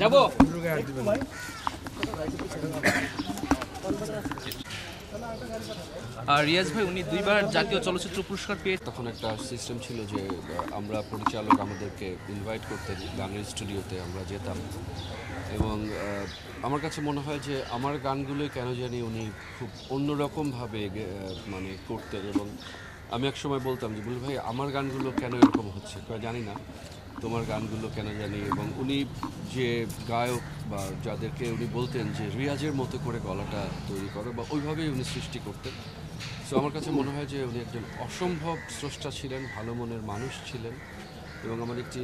যাব? আর রিয়াজ ভাই, উনি দুইবার জাতীয় চলচ্চিত্র পুরস্কার পেয়ে তখন একটা সিস্টেম ছিল যে আমরা পরিচালক আমাদেরকে ইনভাইট করতেন গানের স্টুডিওতে আমরা যেতাম। এবং আমার কাছে মনে হয় যে, আমার গানগুলোই কেন জানি উনি খুব অন্যরকমভাবে মানে করতেন। এবং আমি এক সময় বলতাম যে, বুল ভাই, আমার গানগুলো কেন এরকম হচ্ছে? জানি না। তোমার গানগুলো কেন জানি, এবং উনি যে গায়ক বা যাদেরকে উনি বলতেন যে রিয়াজের মতো করে গলাটা তৈরি করো বা ওইভাবেই উনি সৃষ্টি করতেন। সো আমার কাছে মনে হয় যে উনি একজন অসম্ভব স্রষ্টা ছিলেন, ভালো মনের মানুষ ছিলেন এবং আমার একটি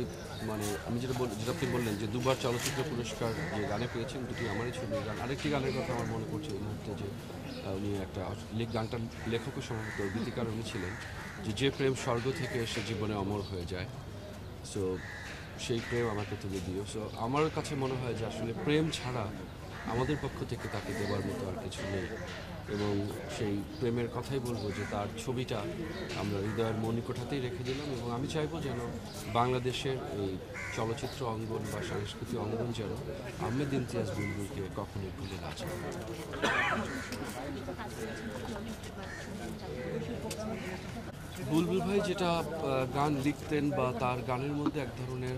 মানে আমি যেটা বল, যেটা আপনি বললেন যে দুবার চলচ্চিত্র পুরস্কার যে গানে পেয়েছেন, দুটি আমারই ছবি গান, আরেকটি গানের কথা আমার মনে পড়ছে এই মুহূর্তে যে উনি একটা গানটার লেখকও সম্ভবত গীতিকার উনি ছিলেন যে যে প্রেম স্বর্গ থেকে এসে জীবনে অমর হয়ে যায় সো সেই প্রেম আমাকে তুমি দিও সো আমার কাছে মনে হয় যে আসলে প্রেম ছাড়া আমাদের পক্ষ থেকে তাকে দেওয়ার মতো আর কিছু নেই এবং সেই প্রেমের কথাই বলব যে তার ছবিটা আমরা হৃদয়ের মণিকোঠাতেই রেখে দিলাম এবং আমি চাইব যেন বাংলাদেশের এই চলচ্চিত্র অঙ্গন বা সাংস্কৃতিক অঙ্গন যেন আহমেদ ইমতিয়াজ বুলবুলকে কখনোই ভুলে না যায় বুলবুল ভাই যেটা গান লিখতেন বা তার গানের মধ্যে এক ধরনের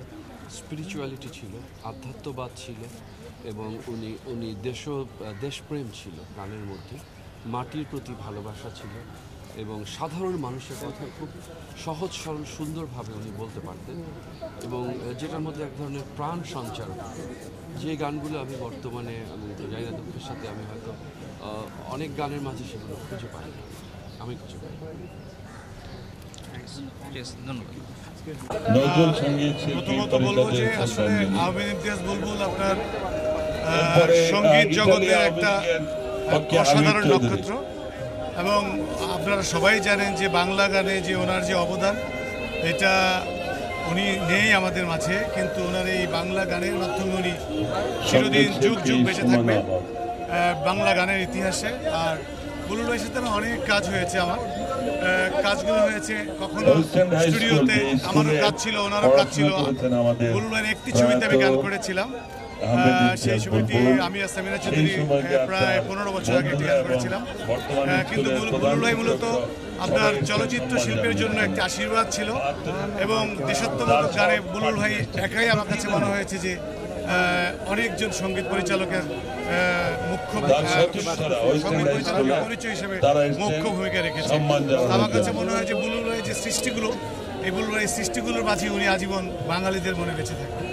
স্পিরিচুয়ালিটি ছিল, আধ্যাত্মবাদ ছিল এবং উনি উনি দেশ, দেশপ্রেম ছিল গানের মধ্যে, মাটির প্রতি ভালোবাসা ছিল এবং সাধারণ মানুষের কথা খুব সহজ, সরল, সুন্দরভাবে উনি বলতে পারতেন এবং যেটার মধ্যে এক ধরনের প্রাণ সঞ্চার যে গানগুলো আমি বর্তমানে, আমি জানি না, দুঃখের সাথে আমি হয়তো অনেক গানের মাঝে সেগুলো খুঁজে পাই। আমি খুঁজে পাই প্রথমত বলব যে আসলে সংগীত আহমেদ ইমতিয়াজ বুলবুল আপনার সংগীত জগতের একটা অসাধারণ নক্ষত্র। এবং আপনারা সবাই জানেন যে বাংলা গানে যে ওনার যে অবদান এটা উনি নেই আমাদের মাঝে কিন্তু ওনার এই বাংলা গানের মাধ্যমে উনি চিরদিন যুগ যুগ বেঁচে সুমন থাকবে বাংলা গানের ইতিহাসে। আর বুলুল ভাইয়ের সাথে আমার অনেক কাজ হয়েছে আমার। কাজগুলো হয়েছে। কখনো স্টুডিওতে আমারও কাজ ছিল ওনারও কাজ ছিল। ভাইয়ের একটি ছবিতে আমি গান করেছিলাম। সেই ছবিটি আমি সামিনা চৌধুরী প্রায় পনেরো বছর আগে একটি গান করেছিলাম। কিন্তু বুল- বুলুল ভাই মূলত আপনার চলচ্চিত্র শিল্পের জন্য একটি আশীর্বাদ ছিল। এবং দেশাত্মবোধক গানে বুলুল ভাই একাই আমার কাছে মনে হয়েছে যে অনেকজন সংগীত পরিচালকের আহ, মুখ্য সংগীত পরিচালকের পরিচয় হিসেবে মুখ্য ভূমিকা রেখেছে আমার কাছে মনে হয় যে বুলুর যে সৃষ্টিগুলো এই বুলুর ভাই সৃষ্টিগুলোর মাঝে উনি আজীবন বাঙালিদের মনে বেঁচে থাকবেন।